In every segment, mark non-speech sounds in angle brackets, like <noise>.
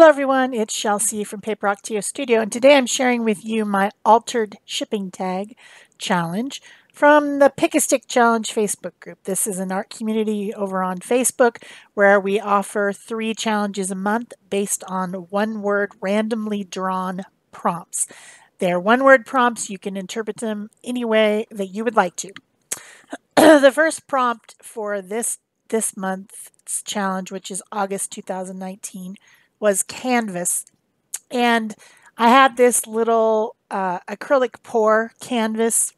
Hello everyone, it's Shel C from Paper Ocotillo Studio and today I'm sharing with you my altered shipping tag challenge from the Pick a Stick Challenge Facebook group. This is an art community over on Facebook where we offer three challenges a month based on one word randomly drawn prompts. They're one word prompts, you can interpret them any way that you would like to. <clears throat> the first prompt for this this month's challenge, which is August 2019, was canvas. And I had this little uh, acrylic pour canvas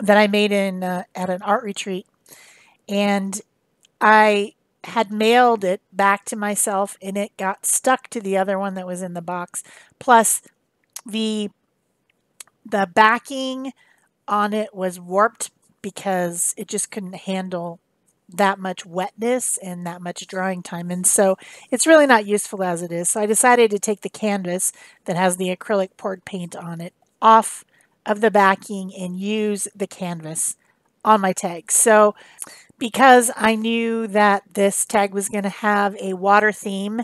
that I made in uh, at an art retreat. And I had mailed it back to myself and it got stuck to the other one that was in the box. Plus the the backing on it was warped because it just couldn't handle that much wetness and that much drying time. And so it's really not useful as it is. So I decided to take the canvas that has the acrylic poured paint on it off of the backing and use the canvas on my tag. So because I knew that this tag was going to have a water theme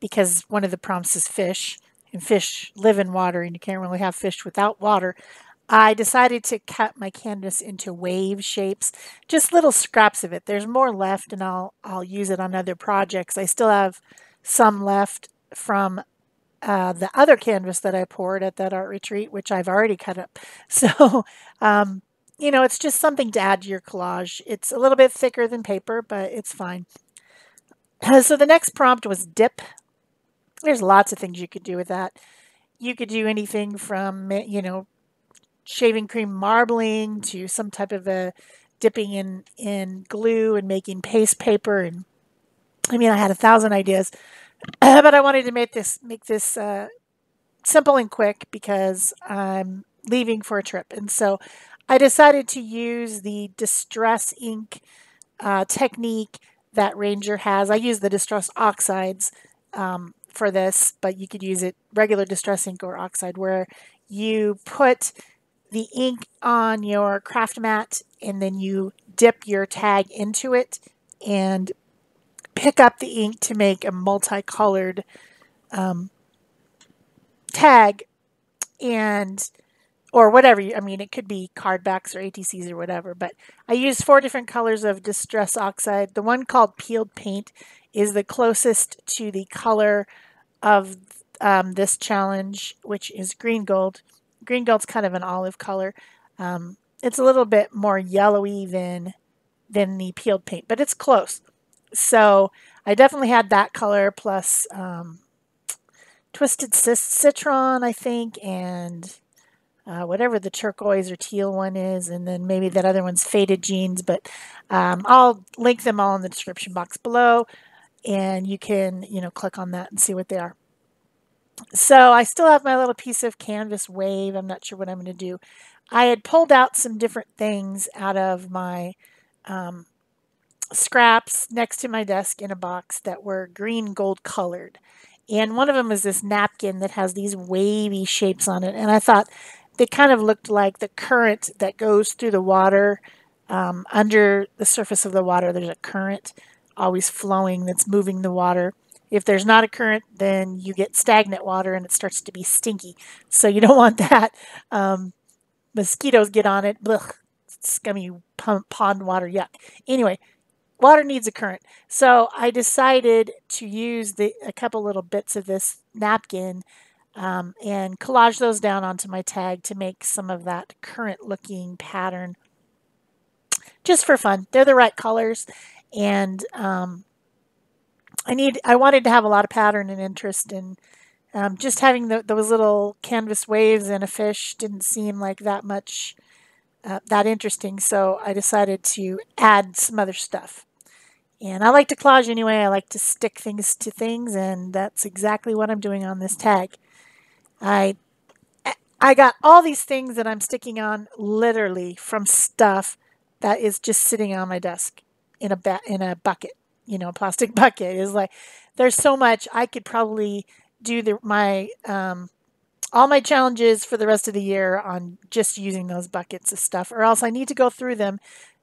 because one of the prompts is fish and fish live in water and you can't really have fish without water. I decided to cut my canvas into wave shapes, just little scraps of it. There's more left and I'll, I'll use it on other projects. I still have some left from uh, the other canvas that I poured at that art retreat, which I've already cut up. <laughs> So, um, you know, it's just something to add to your collage. It's a little bit thicker than paper, but it's fine. <clears throat> So the next prompt was dip. There's lots of things you could do with that. You could do anything from, you know, shaving cream marbling to some type of a dipping in, in glue and making paste paper. And I mean, I had a thousand ideas, <clears throat> but I wanted to make this, make this uh, simple and quick because I'm leaving for a trip. And so I decided to use the Distress ink uh, technique that Ranger has. I use the Distress Oxides um, for this, but you could use it regular Distress ink or oxide where you put the ink on your craft mat and then you dip your tag into it and pick up the ink to make a multicolored um, tag. And or whatever I mean it could be card backs or ATCs or whatever but I used four different colors of distress oxide. The one called peeled paint is the closest to the color of um, this challenge which is green gold green gold's kind of an olive color. Um, it's a little bit more yellowy than than the peeled paint, but it's close. So I definitely had that color plus um, Twisted Citron, I think, and uh, whatever the turquoise or teal one is, and then maybe that other one's Faded Jeans. But um, I'll link them all in the description box below, and you can, you know, click on that and see what they are. So I still have my little piece of canvas wave. I'm not sure what I'm going to do. I had pulled out some different things out of my um, scraps next to my desk in a box that were green gold colored. And one of them is this napkin that has these wavy shapes on it. And I thought they kind of looked like the current that goes through the water. Um, under the surface of the water, there's a current always flowing that's moving the water. If there's not a current, then you get stagnant water and it starts to be stinky. So you don't <laughs> want that. Um, mosquitoes get on it. Blech, scummy pond water, yuck. Anyway, water needs a current. So I decided to use the a couple little bits of this napkin um, and collage those down onto my tag to make some of that current looking pattern just for fun. They're the right colors and um, I need I wanted to have a lot of pattern and interest and um, just having the, those little canvas waves and a fish didn't seem like that much uh, that interesting so I decided to add some other stuff. And I like to collage anyway I like to stick things to things and that's exactly what I'm doing on this tag. I I got all these things that I'm sticking on literally from stuff that is just sitting on my desk in a in a bucket you know, plastic <laughs> bucket is like, there's so much I could probably do the, my, um, all my challenges for the rest of the year on just using those buckets of stuff, or else I need to go through them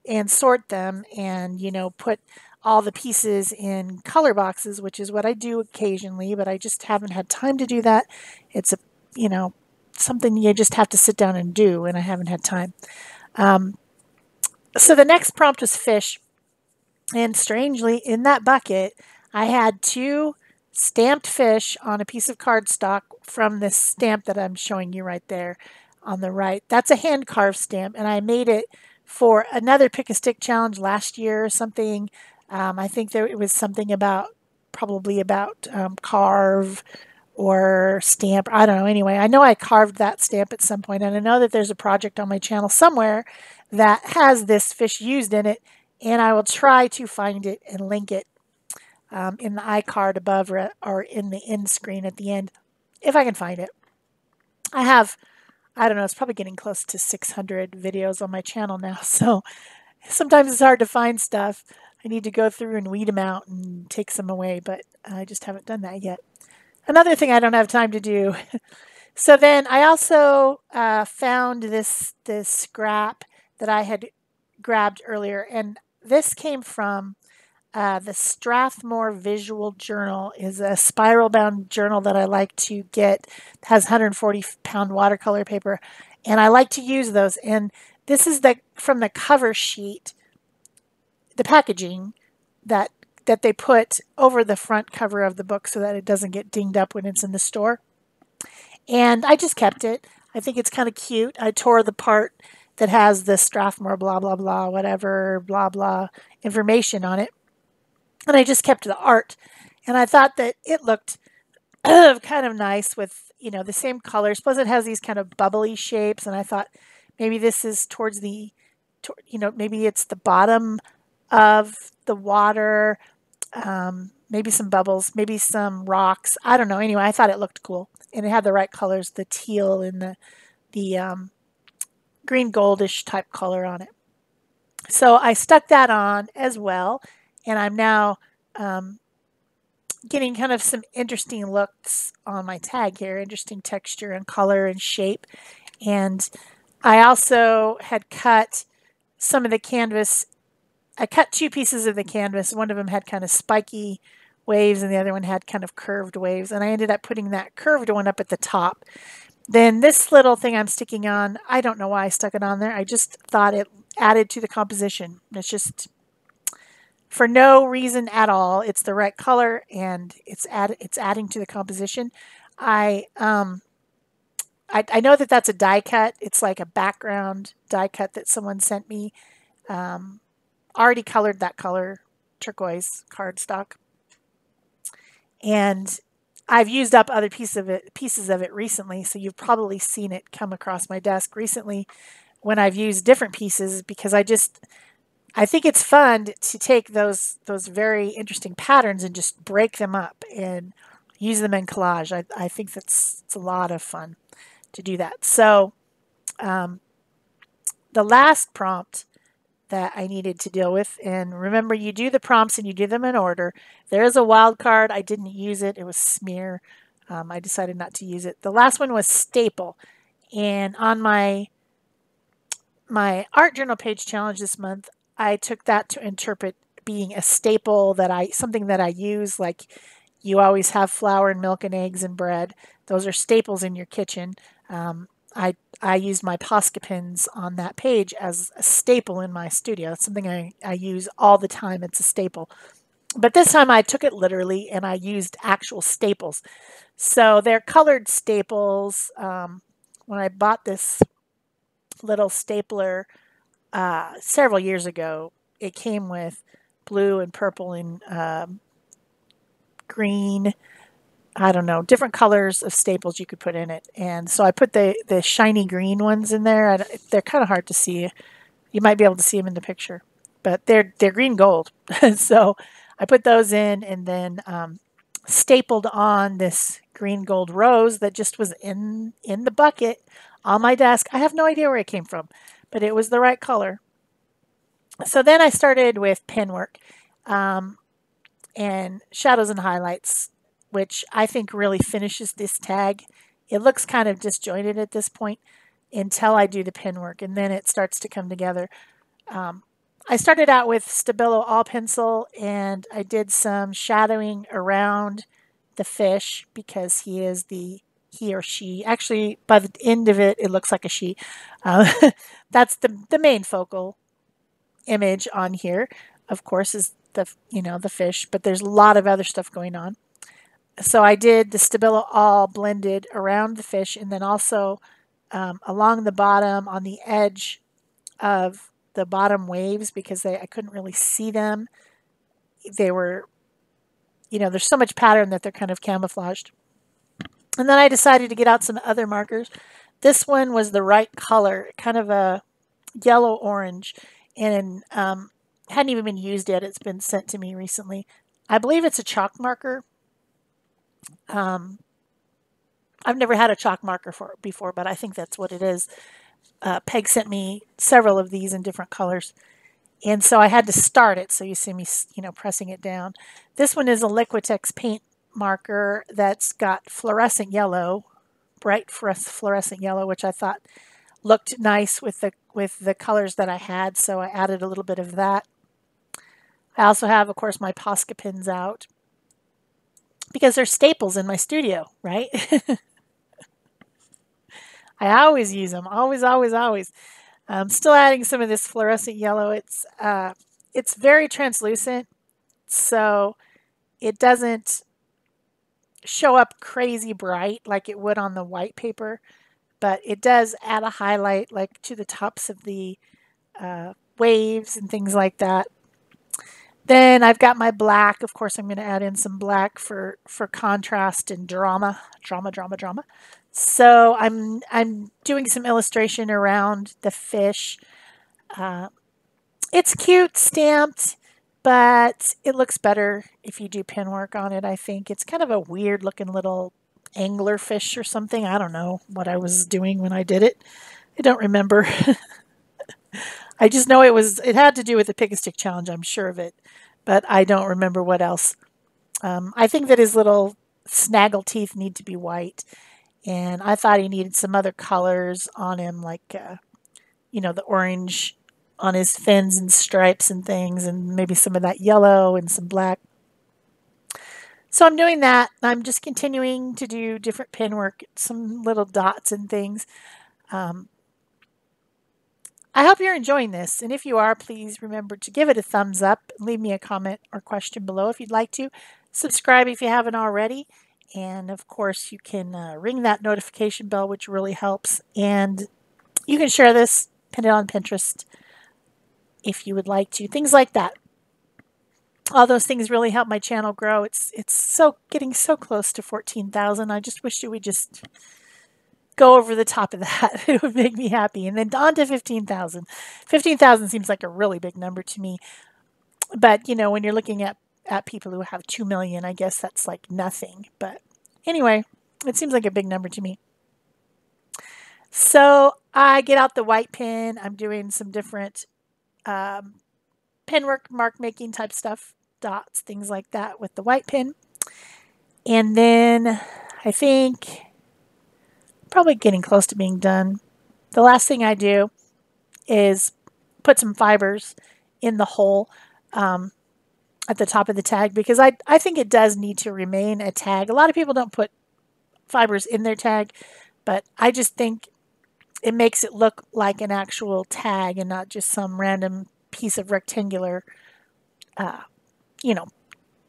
and sort them and, you know, put all the pieces in color boxes, which is what I do occasionally, but I just haven't had time to do that. It's a, you know, something you just have to sit down and do, and I haven't had time. Um, so the next prompt was fish. And strangely, in that bucket, I had two stamped fish on a piece of cardstock from this stamp that I'm showing you right there on the right. That's a hand carved stamp, and I made it for another pick a stick challenge last year or something. Um, I think there it was something about probably about um, carve or stamp. I don't know. Anyway, I know I carved that stamp at some point, and I know that there's a project on my channel somewhere that has this fish used in it, and I will try to find it and link it um, in the iCard above or, or in the end screen at the end, if I can find it. I have, I don't know, it's probably getting close to 600 videos on my channel now, <laughs> so sometimes it's hard to find stuff. I need to go through and weed them out and take some away, but I just haven't done that yet. Another thing I don't have time to do. <laughs> so then I also uh, found this this scrap that I had grabbed earlier, and this came from uh, the Strathmore Visual Journal is a spiral bound journal that I like to get. It has 140 pound watercolor paper, and I like to use those. And this is the from the cover sheet, the packaging that that they put over the front cover of the book so that it doesn't get dinged up when it's in the store. And I just kept it. I think it's kind of cute. I tore the part that has the Strathmore blah, blah, blah, whatever, blah, blah information on it. And I just kept the art. And I thought that it looked <clears throat> kind of nice with, you know, the same colors. Plus it has these kind of bubbly shapes. And I thought maybe this is towards the, you know, maybe it's the bottom of the water um, maybe some bubbles, maybe some rocks. I don't know. Anyway, I thought it looked cool, and it had the right colors, the teal and the the um, green goldish type color on it. So I stuck that on as well, and I'm now um, getting kind of some interesting looks on my tag here, interesting texture and color and shape. And I also had cut some of the canvas I cut two pieces of the canvas. One of them had kind of spiky waves and the other one had kind of curved waves. And I ended up putting that curved one up at the top. Then this little thing I'm sticking on, I don't know why I stuck it on there. I just thought it added to the composition. It's just for no reason at all. It's the right color and it's add, it's adding to the composition. I um I, I know that that's a die cut. It's like a background die cut that someone sent me. Um, already colored that color turquoise cardstock. And I've used up other pieces of it pieces of it recently, so you've probably seen it come across my desk recently when I've used different pieces because I just I think it's fun to take those those very interesting patterns and just break them up and use them in collage. I, I think that's it's a lot of fun to do that. So um, the last prompt that I needed to deal with. And remember, you do the prompts and you do them in order. There is a wild card. I didn't use it. It was smear. Um, I decided not to use it. The last one was staple. And on my my art journal page challenge this month, I took that to interpret being a staple that I something that I use like you always have flour and milk and eggs and bread. Those are staples in your kitchen. Um, I I used my Posca pins on that page as a staple in my studio. It's something I, I use all the time. It's a staple. But this time I took it literally and I used actual staples. So they're colored staples. Um, when I bought this little stapler uh, several years ago, it came with blue and purple and um, green I don't know, different colors of staples you could put in it. And so I put the, the shiny green ones in there. And they're kind of hard to see. You might be able to see them in the picture, but they're, they're green gold. <laughs> so I put those in and then um, stapled on this green gold rose that just was in, in the bucket on my desk. I have no idea where it came from, but it was the right color. So then I started with pen work um, and shadows and highlights which I think really finishes this tag. It looks kind of disjointed at this point until I do the pen work, and then it starts to come together. Um, I started out with Stabilo All Pencil and I did some shadowing around the fish because he is the he or she. Actually, by the end of it, it looks like a she. Uh, <laughs> that's the the main focal image on here. Of course, is the you know the fish, but there's a lot of other stuff going on. So I did the Stabilo all blended around the fish, and then also um, along the bottom on the edge of the bottom waves because they I couldn't really see them. They were, you know, there's so much pattern that they're kind of camouflaged. And then I decided to get out some other markers. This one was the right color, kind of a yellow orange, and um, hadn't even been used yet. It's been sent to me recently. I believe it's a chalk marker. Um, I've never had a chalk marker for before, but I think that's what it is. Uh, Peg sent me several of these in different colors. And so I had to start it. So you see me, you know, pressing it down. This one is a Liquitex paint marker that's got fluorescent yellow, bright fluorescent yellow, which I thought looked nice with the with the colors that I had, so I added a little bit of that. I also have, of course, my Posca pins out because they're staples in my studio, right? <laughs> I always use them, always, always, always. I'm still adding some of this fluorescent yellow. It's uh, it's very translucent, so it doesn't show up crazy bright like it would on the white paper, but it does add a highlight like to the tops of the uh, waves and things like that. Then I've got my black. Of course, I'm going to add in some black for, for contrast and drama, drama, drama, drama. So I'm, I'm doing some illustration around the fish. Uh, it's cute, stamped but it looks better if you do pin work on it, I think. It's kind of a weird looking little angler fish or something. I don't know what I was doing when I did it. I don't remember. <laughs> I just know it was, it had to do with the pick a stick challenge, I'm sure of it, but I don't remember what else. Um, I think that his little snaggle teeth need to be white, and I thought he needed some other colors on him, like, uh, you know, the orange on his fins and stripes and things, and maybe some of that yellow and some black. So I'm doing that. I'm just continuing to do different pin work, some little dots and things. Um, I hope you're enjoying this, and if you are, please remember to give it a thumbs up. Leave me a comment or question below if you'd like to. Subscribe if you haven't already. And of course, you can uh, ring that notification bell, which really helps. And you can share this, pin it on Pinterest if you would like to. Things like that. All those things really help my channel grow. It's it's so getting so close to 14,000. I just wish it would just go over the top of that. <laughs> it would make me happy. And then on to 15,000. 15,000 seems like a really big number to me. But, you know, when you're looking at, at people who have 2 million, I guess that's like nothing. But anyway, it seems like a big number to me. So I get out the white pen. I'm doing some different um, penwork, mark making type stuff, dots, things like that with the white pen. And then I think probably getting close to being done. The last thing I do is put some fibers in the hole um, at the top of the tag because I, I think it does need to remain a tag. A lot of people don't put fibers in their tag, but I just think it makes it look like an actual tag and not just some random piece of rectangular, uh, you know,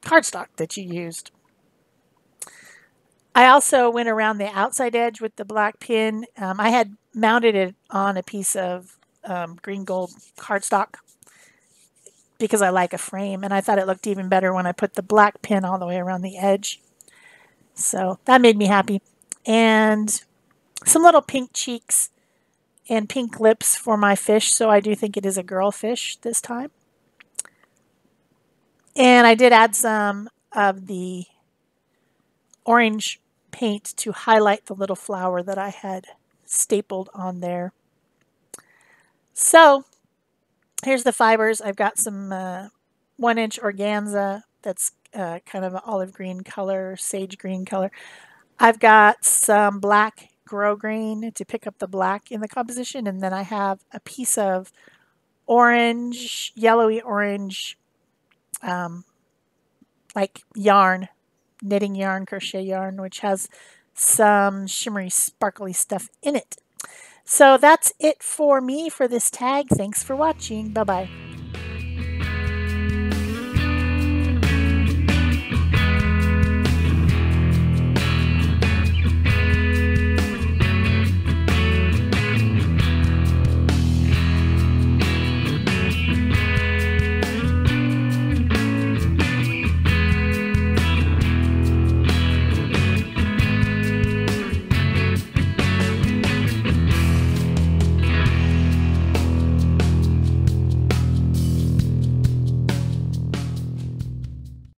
cardstock that you used. I also went around the outside edge with the black pin. Um, I had mounted it on a piece of um, green gold cardstock because I like a frame and I thought it looked even better when I put the black pin all the way around the edge. So that made me happy. And some little pink cheeks and pink lips for my fish, so I do think it is a girl fish this time. And I did add some of the orange paint to highlight the little flower that I had stapled on there. So here's the fibers. I've got some uh, one inch organza that's uh, kind of an olive green color, sage green color. I've got some black grow grosgrain to pick up the black in the composition. And then I have a piece of orange, yellowy orange, um, like yarn, knitting yarn, crochet yarn, which has some shimmery, sparkly stuff in it. So that's it for me for this tag. Thanks for watching. Bye-bye.